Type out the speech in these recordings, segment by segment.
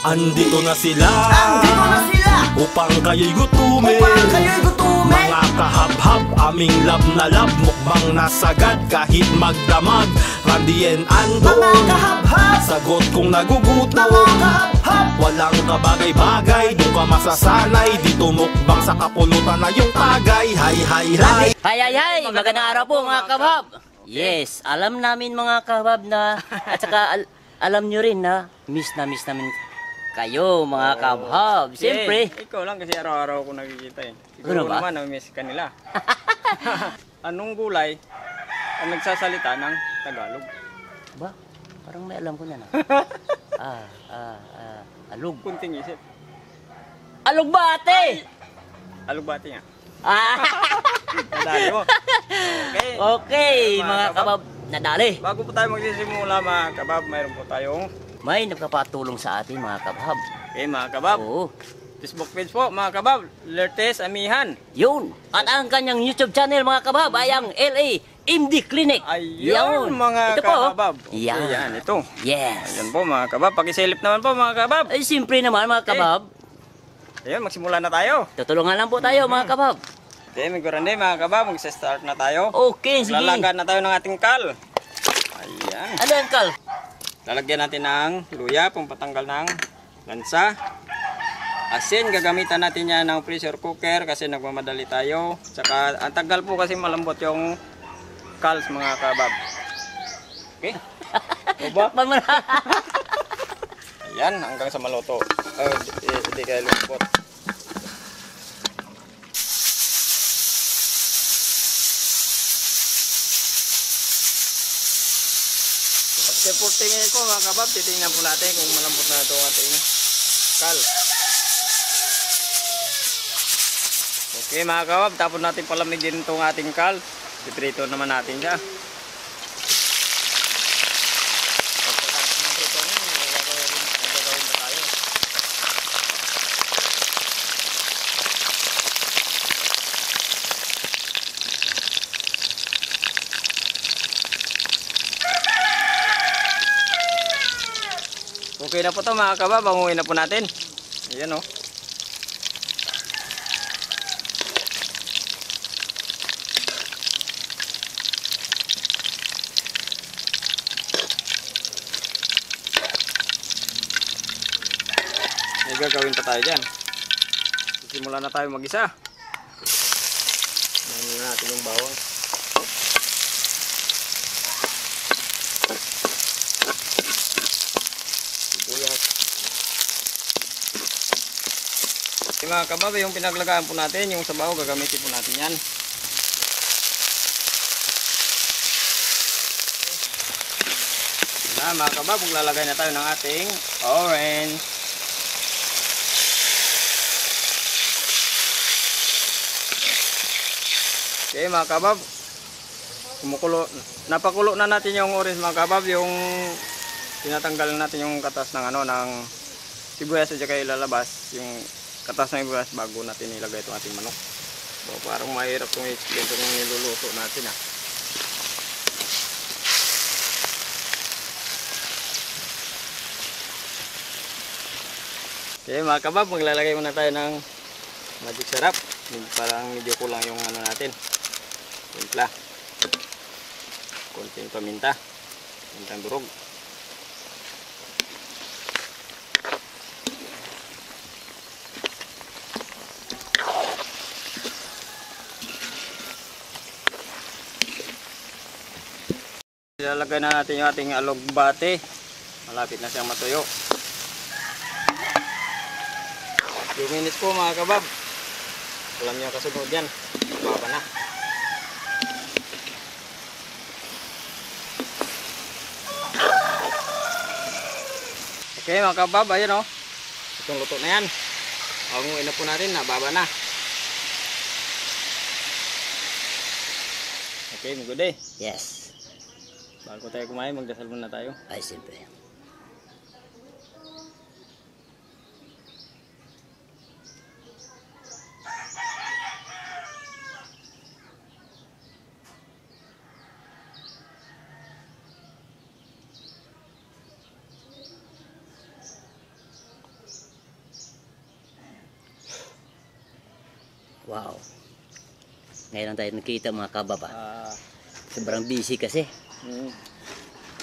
Andito na sila. Andito na sila. Upang kayo'y gutumin. Upang kayo'y gutumin. Mga kahab-hab, aming lab na lab. Mukbang nasagad kahit magdamag. Randy and Ando. Mga kahab-hab. Sagot kung nagugutom. Mga kahab-hab. Walang kabagay-bagay Doon ka masasanay. Dito mukbang sa kapulutan na yung tagay. Hay hay hay. Hay hay hay, magandang araw po mga kabab. Yes, alam namin mga kabab na at saka al- alam nyo rin na miss na miss namin kayo mga kabab. Siyempre, Eh, ikaw lang kasi araw-araw ko nakikita eh. Ano Siguro ba? naman na-miss ka nila. Anong gulay ang nagsasalita ng Tagalog? ba? Parang may alam ko na na. ah, ah, ah, alug. Kunting isip. Alug ba ate? Alugbati nga. Ah, Nadali mo. Okay. okay, Mga mga kabab, nadali. Bago po tayo magsisimula mga kabab, mayroon po tayong May nagpapatulong sa atin mga kabab. okay mga kabab. Oo, Facebook page po mga kabab. Lertes Amihan. yun. At ang kanyang YouTube channel mga kabab ay ang LA MD Clinic. Ayun mga Ito po. kabab. Okay, Yan. yan. Ito. Yes. Ayan po mga kabab. Pakisilip naman po mga kabab. Ay, siyempre naman mga kabab. Ayun, magsimula na tayo. Tutulungan lang po tayo mga kabab. Okay, may gurande mga kabab. Magsa-start na tayo. Okay, sige. Lalagan na tayo ng ating kal. Ayan. Ano yan, Kal? Lalagyan natin ng luya, pampatanggal ng lansa. Asin, gagamitan natin yan ng pressure cooker kasi nagmamadali tayo. Saka, ang tagal po kasi malambot yung kals mga kabab. Okay? Na. Ayan, hanggang sa maluto. Oh, di, di kayo lumipot. After 40 minutes po mga kabab, titingnan po natin kung malambot na ito ating kal. Okay mga kabab, tapos natin palamigin itong ating kal. Piprito naman natin siya. Pagkatapos ng prito niya, gagawin gagawin pa tayo. Okay na po to mga kaba, banguhin na po natin. Ayan oh. May gagawin pa tayo dyan. Simula na tayo mag-isa. Na natin yung bawang. Sibuyas. Okay, mga kabab, yung pinaglagaan po natin, yung sabaw, gagamitin po natin yan. Na, mga kabab, maglalagay na tayo ng ating orange. Okay mga kabab, kumukulo, napakulo na natin yung orange mga kabab, yung tinatanggal natin yung katas ng ano ng sibuyas at saka ilalabas yung katas ng sibuyas bago natin ilagay itong ating manok. So parang mahirap itong i-explain itong niluluto natin ah. Okay mga kabab, maglalagay muna tayo ng magic sarap. Parang medyo kulang yung ano natin. Timpla. Konting paminta. Pamintang durog. Ilalagay na natin yung ating alugbate. Malapit na siyang matuyo. 2 minutes po mga kabab. Alam niyo kasunod yan. Baba na. Okay mga kabab, ayan o. Itong luto na yan. Panguin na po natin, nababa na. Okay, good day. Yes. Bago tayo kumain, magdasal muna tayo. Ay, siyempre. Wow. Ngayon lang tayo nakita mga kababa. Uh, Sobrang busy kasi mm.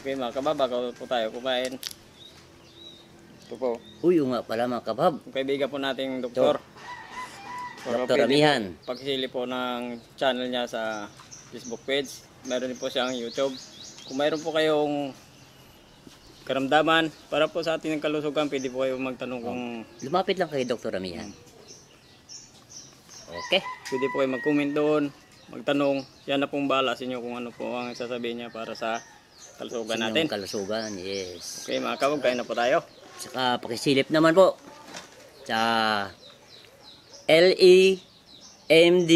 Okay mga kabab, bago po tayo kumain. Ito po, Uy, yung nga pala mga kabab. yung kaibigan po nating doktor. Pwede Amihan. Pagsili po ng channel niya sa Facebook page. Meron din po siyang YouTube. Kung mayroon po kayong karamdaman para po sa ating kalusugan, pwede po kayo magtanong kung Lumapit lang kay Dr. Amihan. Okay. pwede po kayo mag-comment doon, magtanong. Yan na pong bala sa inyo kung ano po ang sasabihin niya para sa kalusugan natin. kalusugan, yes. Okay mga kabog, kain na po tayo. Saka pakisilip naman po sa LEMD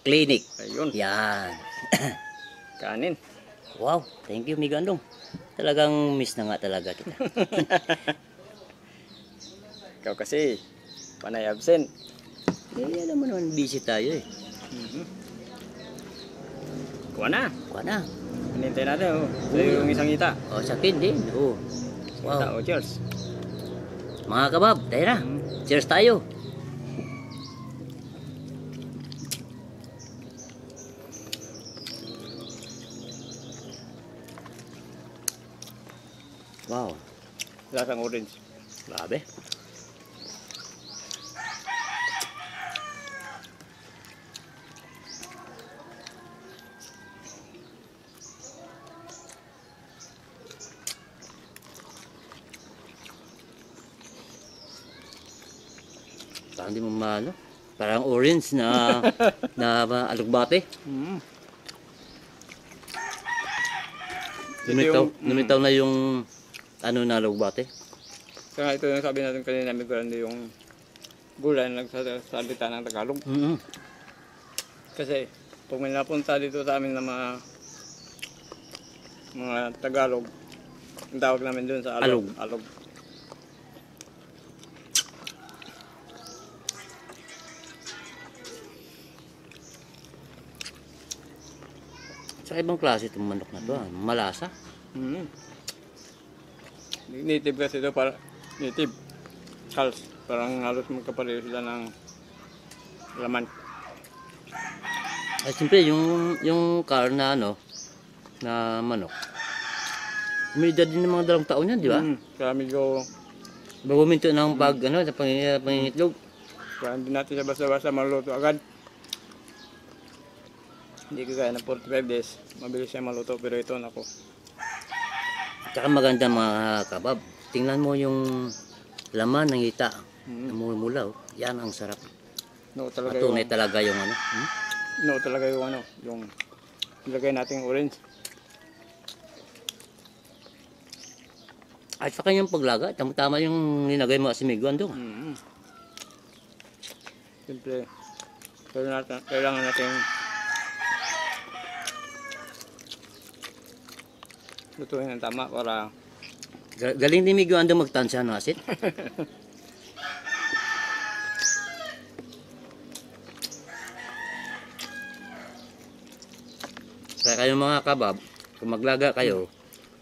Clinic. Ayun, Yan. kanin. Wow, thank you Migandong. Talagang miss na nga talaga kita. Ikaw kasi, panay absent. eh, alam mo naman, busy tayo eh. Kuha na. Kuha na. Hinintay natin. Oh. So, yung isang ita. O, sa akin din. Oh. Ita, Wow. oh, cheers. Mga kabab, tayo na. Cheers tayo. Wow, Lasang orange. grabe. Parang di mo maano. Parang orange na na ba, alugbate. Mm. Lumitaw, yung- lumitaw na yung ano na alugbate. Kaya ito yung sabi natin kanina, may grande yung gulay na nagsasalita ng Tagalog. Mm Kasi pag may napunta dito sa amin na mga mga Tagalog, ang tawag namin doon sa alog. Alog. Sa ibang klase itong manok na to, ah. malasa. Mm. Native kasi ito para native. Charles. Parang halos magkapareho sila ng laman. Ay, siyempre, yung, yung car na ano, na manok. Edad din ng mga dalawang taon yan, di ba? Mm. Kaya medyo Bago minto ng pag, ano, sa panging, pangingitlog. kaya hindi natin siya basta-basta maluto agad. Hindi kagaya ng 45 days. Mabilis siya maluto pero ito nako. Tsaka maganda mga kabab. Tingnan mo yung laman ng ita. Mm. Namumula, oh. Yan ang sarap. No talaga yung, Patunay talaga yung ano. Hmm? no talaga yung ano, yung ilagay nating orange. At saka yung paglaga, tama-tama yung ninagay mo sa miguan doon. Mm. Siyempre, kailangan natin, kailangan natin lutuin ng tama para Ga- Galing ni miguan doon magtansya ng asit. Kaya kayo mga kabab, kung maglaga kayo,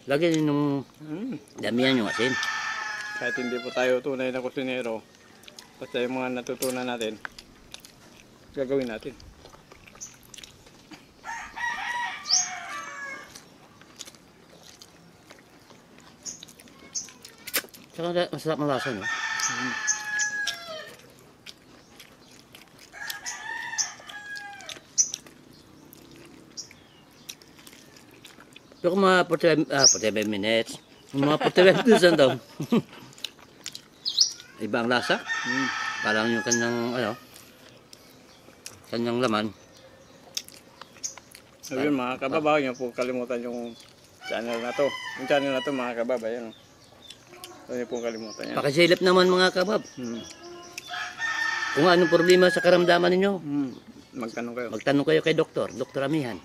lagyan nyo ng mm, damihan yung asin. kahit hindi po tayo tunay na kusinero, basta yung mga natutunan natin, gagawin natin. Tsaka masarap malasa, no? Pero kung mga 45, ah, 45 minutes, kung mga 45 minutes daw. Iba ang lasa. Mm. Parang yung kanyang, ano, kanyang laman. So yun mga kababaw, po kalimutan yung channel na to. Yung channel na to mga kababaw, yun. Huwag niyo pong kalimutan yan. Pakisilip naman mga kabab. Hmm. Kung anong problema sa karamdaman ninyo, Hmm. Magtanong kayo. magtanong kayo kay doktor, Doktor Amihan.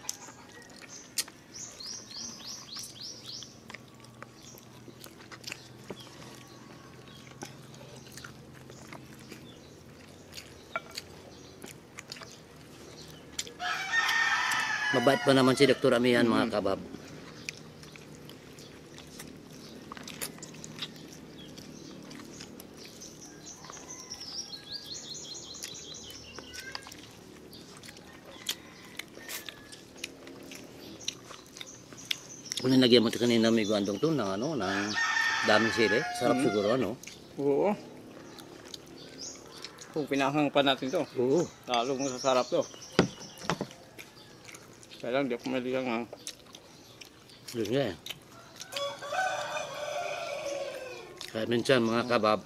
Mabait pa naman si Doktor Amihan mga kabab. Nilagyan mo ito kanina may guandong to ng ano, ng daming sili. Sarap siguro ano. Oo. Kung pinahang pa natin to, Oo. lalo mo sa sarap to. Kaya lang, di ako maligang ang Yun nga eh. Kaya minsan mga kabab,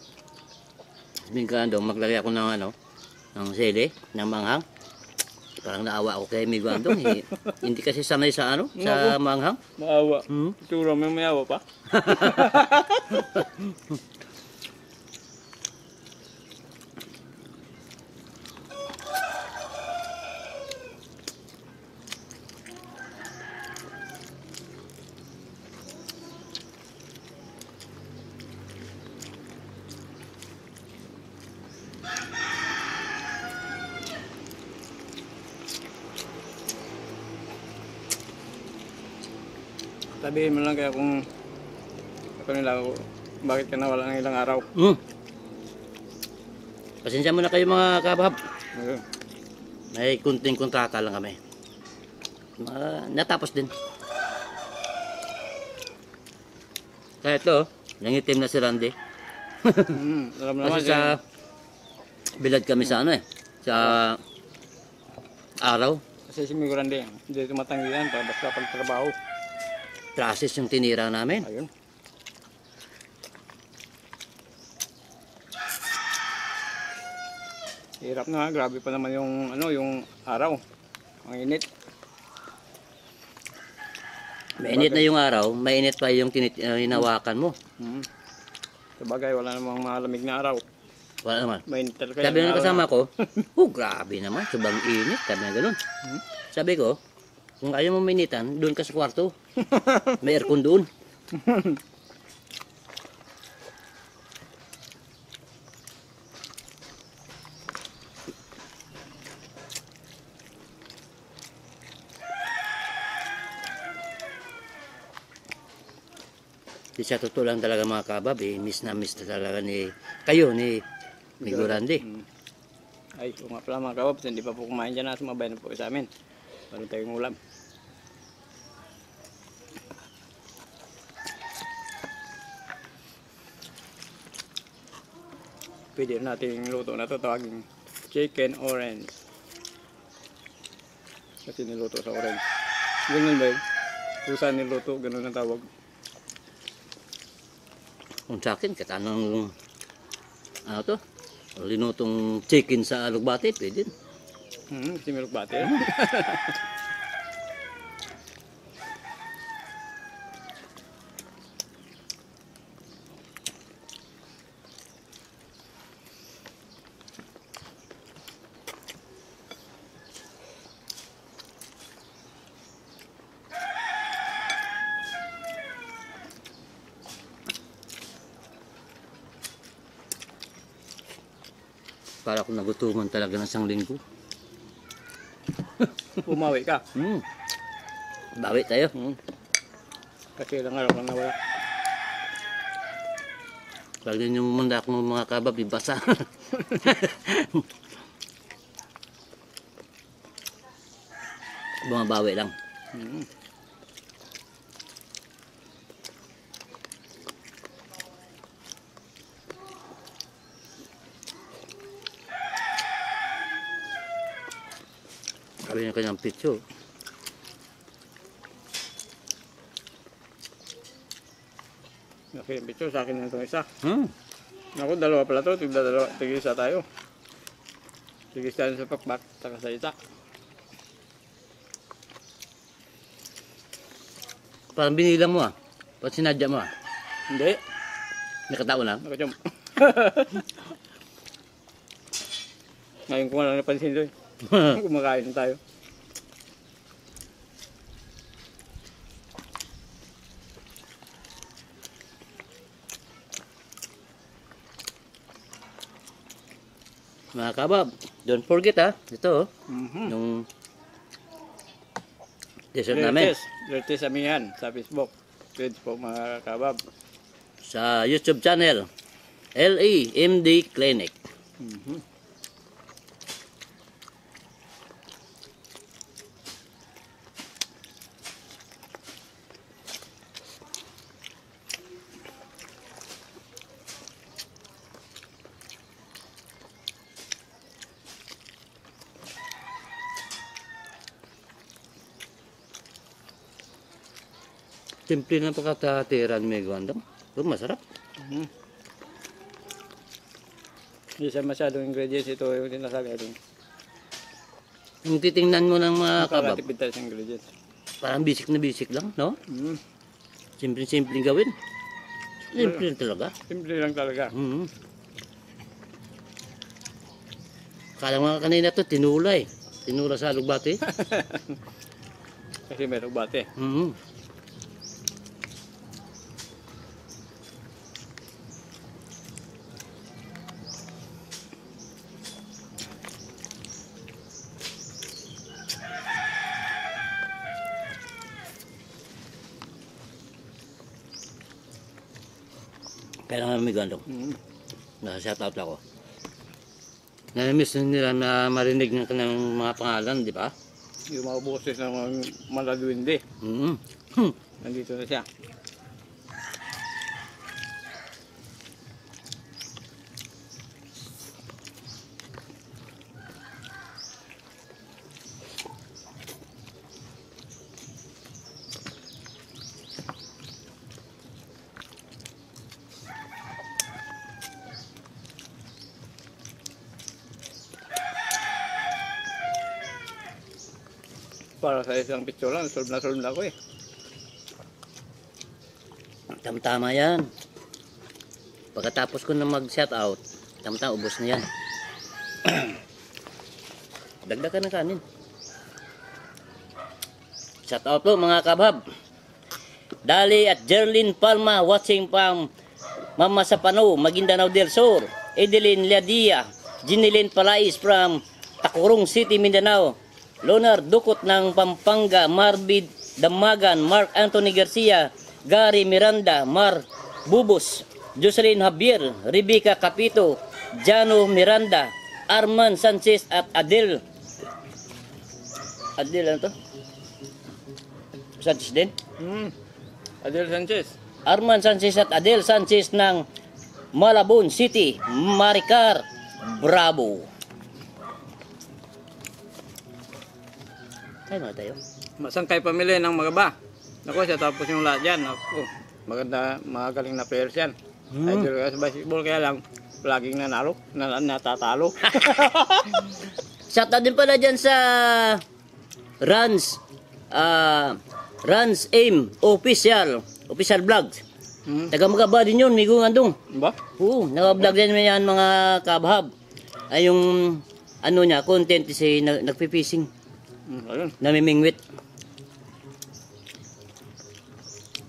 minsan daw maglagay ako ng ano, ng sili, ng manghang. Parang naawa ako kay Miguandong. Eh. Hindi kasi sanay sa ano, sa manghang. maawa. Hmm? Tura, may mayawa pa. Sabihin mo lang kaya kung ako nila bakit ka nawala ng ilang araw. Mm. Pasensya mo na kayo mga kabab. Ayun. May kunting kontrata lang kami. Mga- natapos din. Kaya ito, nangitim na si Randy. Alam naman Kasi sa bilad kami sa ano eh, sa araw. Kasi si Migurande, hindi tumatanggihan pa basta pagtrabaho. Process yung tinira namin. Ayun. Hirap na, grabe pa naman yung ano, yung araw. Ang init. Mainit na yung araw, mainit pa yung tinit, uh, hinawakan mo. Hmm. Sabagay, wala namang malamig na araw. Wala naman. Mainit talaga Sabi ng kasama ko, oh grabe naman, subang init. Sabi na ganun. Sabi ko, kung ayaw mo mainitan, doon ka sa kwarto. May aircon doon. Di sa totoo lang talaga mga kabab, eh, miss na miss na talaga ni kayo ni Migurandi. Hmm. Ay, kung nga pala mga kawaps, hindi pa po kumain dyan na sumabay na po sa amin. Tayong ulam. Pwede natin luto na to tawagin chicken orange. Kasi niluto sa orange. Ganun ba yun? Kung saan niluto, ganun ang tawag. Kung sa akin, katanong ano to? Linutong chicken sa alugbati, pwede. Hmm, si Milk Butter. Para kung nagutuman talaga ng isang linggo. Umawi ka. Hmm. Bawi tayo. Hmm. Kasi ilang araw lang nawala. Pag din yung munda akong mga kabab, ibasa. Bumabawi lang. Hmm. Sabi niya kanyang pitso. Okay, picture sa akin itong isa. Hmm. Ako, dalawa pala to. Tigda dalawa, tigil isa tayo. Tigil tayo sa pakbak, saka sa isa. Parang binilang mo ah. Pag sinadya mo ah. Hindi, Nakatao lang. nakachom. Ngayon ko nga lang napansin to eh. Kumakain tayo. Mga kabab, don't forget ah. Ito oh. Mhm. Yung dessert namin. Lertes, Amihan sa Facebook. Pwede po mga kabab. Sa YouTube channel. L-E-M-D Clinic. Mhm. Simple na pagkatatiran may gandong. Pero masarap. Hindi siya masyadong ingredients. Ito yung sinasabi natin. Kung titingnan mo ng mga kabab, Nakaratipid tayo sa ingredients. parang basic na basic lang, no? Mm. Simple-simple gawin. Simple talaga. Simple lang talaga. Mm. Kala mga kanina to, tinula eh. Tinula sa lugbate. Kasi merong bate. Mm. Kaya nga may gandong. Mm. Nasa-shout out ako. Namimiss na nila na marinig ng kanilang mga pangalan, di ba? Yung mga boses ng mga malaluwindi. Mm. Hmm. Nandito na siya. Para sa isang picture lang, solve na solve na ako eh. Tama-tama yan. Pagkatapos ko na mag-shout out, tama-tama, ubos na yan. Dagdagan ng kanin. Shout out po mga kabab. Dali at Jerlyn Palma watching from Mama Sapano, Maguindanao del Sur. Edeline Liadia, Ginilin Palais from Takurong City, Mindanao. Lonar Dukot ng Pampanga, Marbid Damagan, Mark Anthony Garcia, Gary Miranda, Mar Bubos, Jocelyn Javier, Rebecca Capito, Jano Miranda, Arman Sanchez at Adel. Adel ano to? Sanchez din? Hmm. Adel Sanchez. Arman Sanchez at Adel Sanchez ng Malabon City, Maricar, Bravo. Tayo mga tayo. Masangkay pamilya ng magaba. Ako siya tapos yung lahat yan. Ako, maganda, magaling na players yan. Hmm. Idol ka sa basketball kaya lang, laging nanalo, na, natatalo. Shoutout din pala dyan sa Rans ah Rans Aim Official Official Vlog. hmm. Taga magaba din yun, Migo Andong. Ba? Oo, naka-vlog din yan mga kabhab. Ay yung ano niya, content kasi nag nagpipising, Hmm, ayun. namimingwit.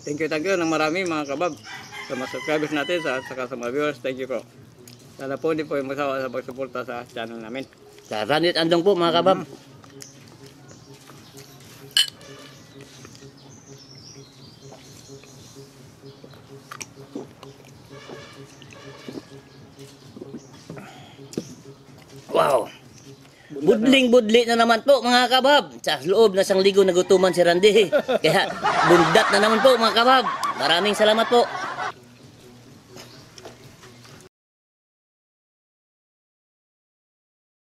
Thank you, thank you ng marami mga kabab. Sa mga subscribers natin, sa, saka sa mga viewers, thank you po. Sana po hindi po yung masawa sa pagsuporta sa channel namin. Sa Ranit Andong po mga kabab. Wow! Budling-budli na naman po mga kabab. Sa loob na sang ligo nagutuman si Randy. Kaya bundat na naman po mga kabab. Maraming salamat po.